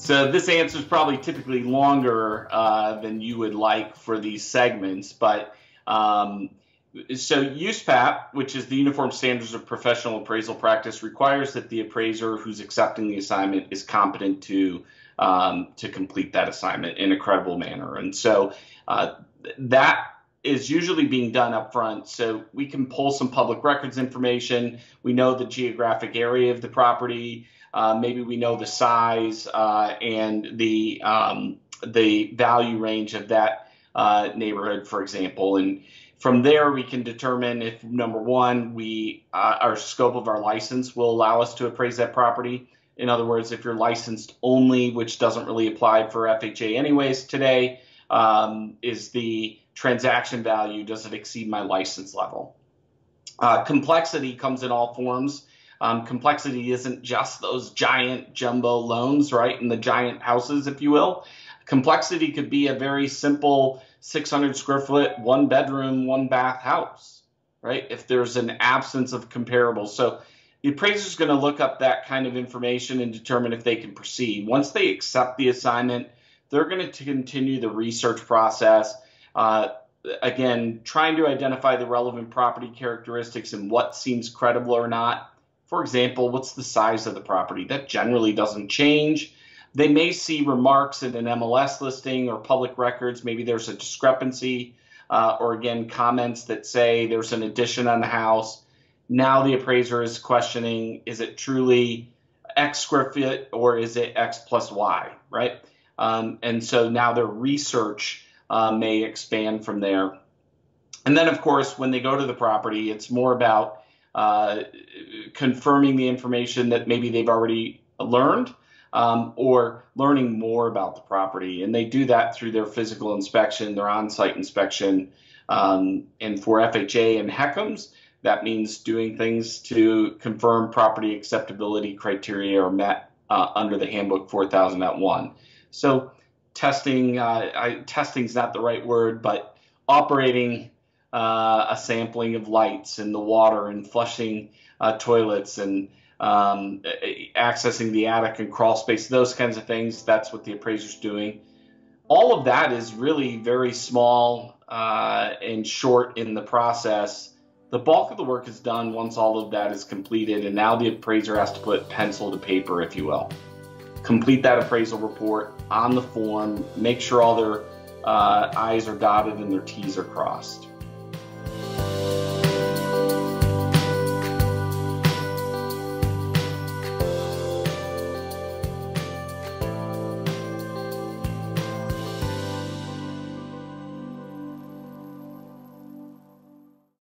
So this answer is probably typically longer uh, than you would like for these segments, but um, so USPAP, which is the Uniform Standards of Professional Appraisal Practice, requires that the appraiser who's accepting the assignment is competent to um, to complete that assignment in a credible manner, and so uh, that is usually being done up front. So we can pull some public records information. We know the geographic area of the property. Uh, maybe we know the size uh, and the um, the value range of that uh, neighborhood, for example, and from there we can determine if number one, we uh, our scope of our license will allow us to appraise that property. In other words, if you're licensed only, which doesn't really apply for FHA anyways today, um, is the transaction value does it exceed my license level? Uh, complexity comes in all forms. Um, complexity isn't just those giant jumbo loans, right, and the giant houses, if you will. Complexity could be a very simple 600 square foot, one bedroom, one bath house, right? If there's an absence of comparables. So the appraiser is going to look up that kind of information and determine if they can proceed. Once they accept the assignment, they're going to continue the research process. Uh, again, trying to identify the relevant property characteristics and what seems credible or not. For example, what's the size of the property? That generally doesn't change. They may see remarks in an MLS listing or public records. Maybe there's a discrepancy, uh, or again, comments that say there's an addition on the house. Now the appraiser is questioning is it truly X square foot or is it X plus Y, right? Um, and so now their research uh, may expand from there. And then, of course, when they go to the property, it's more about uh, confirming the information that maybe they've already learned um, or learning more about the property. And they do that through their physical inspection, their on site inspection. Um, and for FHA and HECMs, that means doing things to confirm property acceptability criteria are met uh, under the handbook 4001. So testing, uh, testing is not the right word, but operating uh, a sampling of lights and the water and flushing uh, toilets and um, accessing the attic and crawl space, those kinds of things. That's what the appraiser's doing. All of that is really very small uh, and short in the process. The bulk of the work is done once all of that is completed, and now the appraiser has to put pencil to paper, if you will. Complete that appraisal report on the form, make sure all their uh, I's are dotted and their T's are crossed.